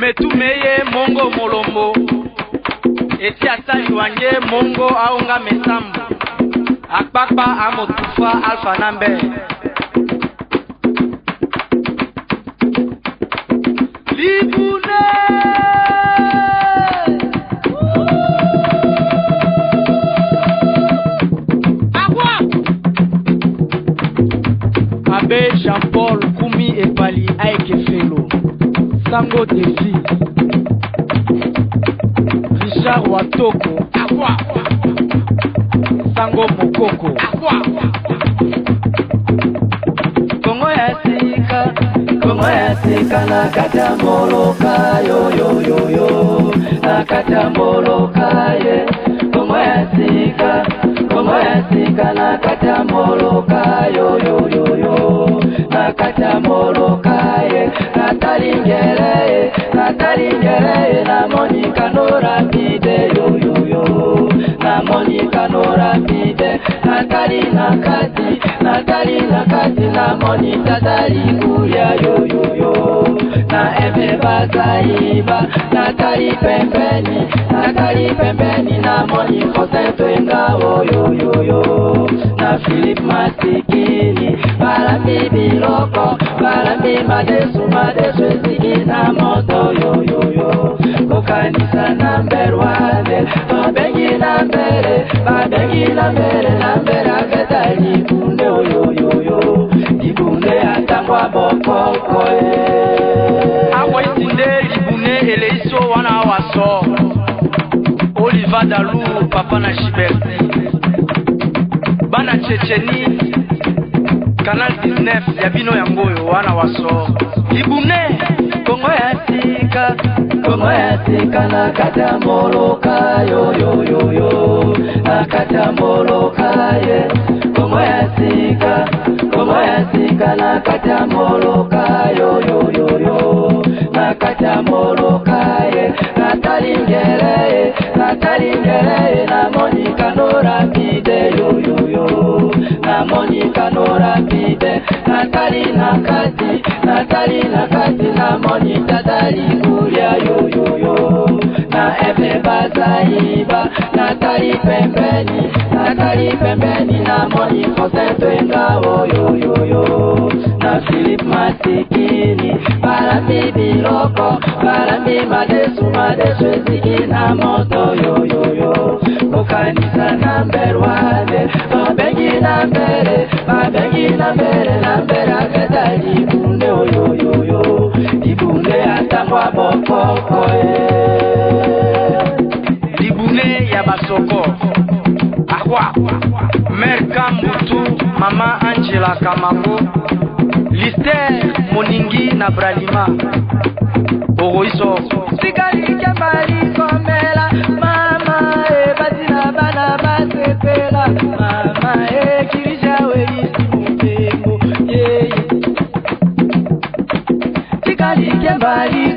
metume ye mongo molombo esi asali wange mongo ahonga mesambo akpakpa amotufa alfa na mbe libune abe jean paul kumi epali aekefelo sango devi richard watoko sango mokoko kongo ya sika kongo ya sika na kata moloka yoyoyoyo na kata moloka ye kongo ya sika kongo ya sika na kata moloka yoyoyoyo na kata moloka ye natalinge kalingere na monika nora mide yo yo yo na monika nora mide nakali nakati na nakati na na monika dali kulia yo yo yo na ebe bazaiba nakali pembeni nakali pembeni na monika tento engao yo yo yo na Philip Matikini mi biloko, barambi madesu, madesu ezingina moto yo Kokanisa na mberwane, mabengi na mbere, mabengi na mbere, na mbere yo. nikunde oyoyoyo Nikunde atangwa bokoko ye Awo itinde ele eleiso wana waso Oliva Dalu, papa na Shiberti Bana Checheni, kanal 19 ya bino yango oyo wana waso libune kongo ya tika kongo ya tika nakata mboloka yoyoyoyo nakata mboloka ye kongo ya tika kongo ya tika nakata mboloka yoyoyoyo nakata mboloka ye natali ngele ye natali ngele ye kanurambide natali nakati natali nakati na monita tali kulya yoyoyo na ebe bazaiba natali pembeni natali pembeni na moni kosetwengao yoyoyo na filip masikini balambi biloko balambi madesu madesu eziki na moto yoyoyo kokanisa na mberwade na mbere babengi na mbere na mbere akata libunde oyoyoyo libunde atangwa bokoko ye eh. libunde ya basoko ahwa merka mbutu mama angela kamako lister moningi na bralima okoiso tikalikebalikome mama ebati na bana basepela mama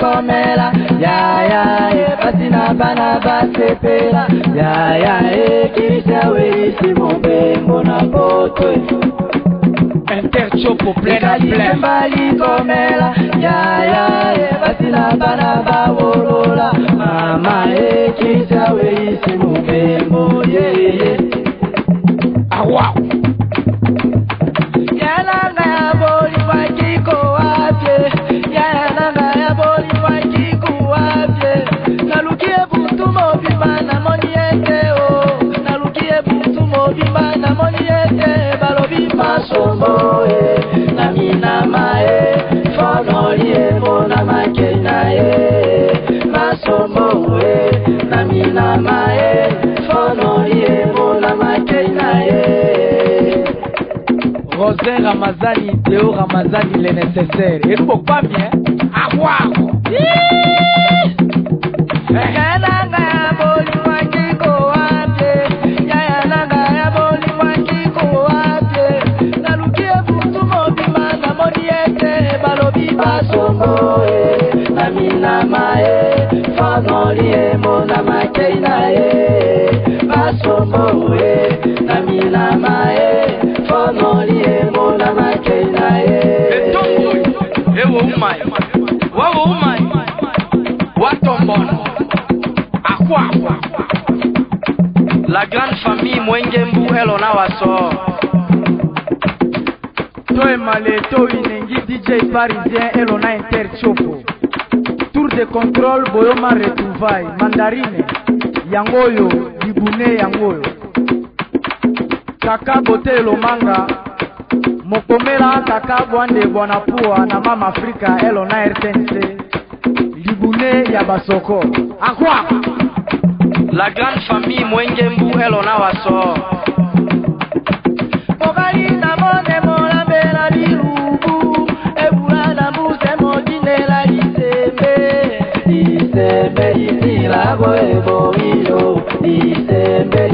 komela yaya e basina bana basepela yaya e kirisa weisi mobembo na poto interchopo plena plen bali komela yaya na milama ye eh. fono ye bolamake na ye eh. rosé ramazani deo ramazani le nécessaire elu bokpami e eh. akwako enanga La grande famille Mwengembu elo na waso. Toi malé, toi inengi DJ parisien elo na interchopo. Tour de contrôle boyoma retrouvaille mandarine yangoyo. tribune yango oyo kaka bote lomanga mokomela kaka bwande bwana puwa na mama afrika elo na rtnc libune ya basoko akwa la grande famille mwengembu elo na wasor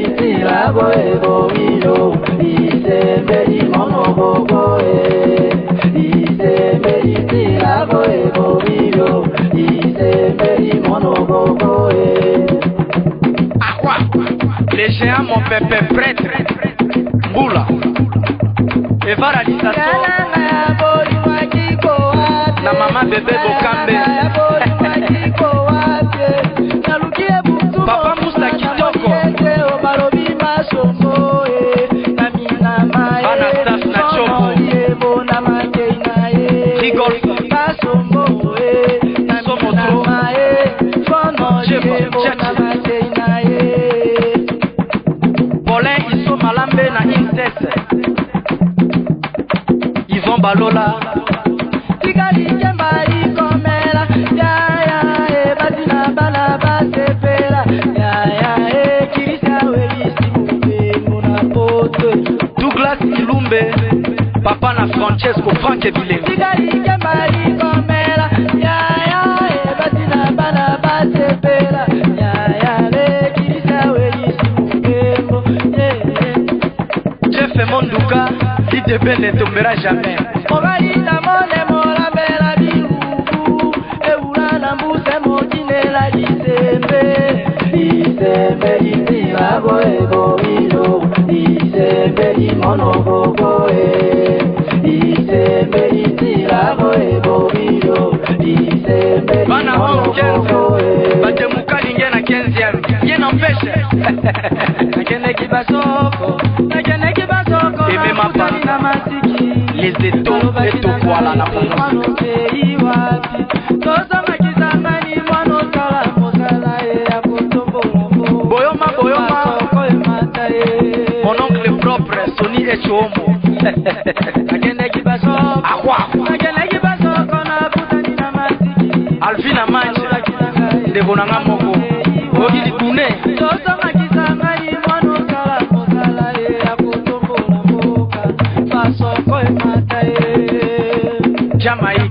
isirabo ebobilo isembe imono boboe isembe isirabo ebobilo isembe imono boboe Aqua, les géants mon pépé prêtre, Mbula, Evaralisation, na maman bébé Bokambe, Princesse, Yvon Balola. Tikali Kemba ikomela, ya ya e batina bala basepela, ya ya e kirisa welisi mupengo na pote. Douglas Ilumbe, papa na Francesco Franck Bilenge. idebe ne tombera jamais mobali na mone molambela biluku ewula na mbuse motinela lisembe lisembe lisila boebomilo lisembe limono boboe lisembe lisila boebomilo lisembe bana ho kenzo e. batemukalinge na kenzialu ye nampeshe nakendeki basoko lezeto etokwala na komosu boyoma boyoma mon oncle propre soni echomo alvina manje ndeko na nga moko oki libune my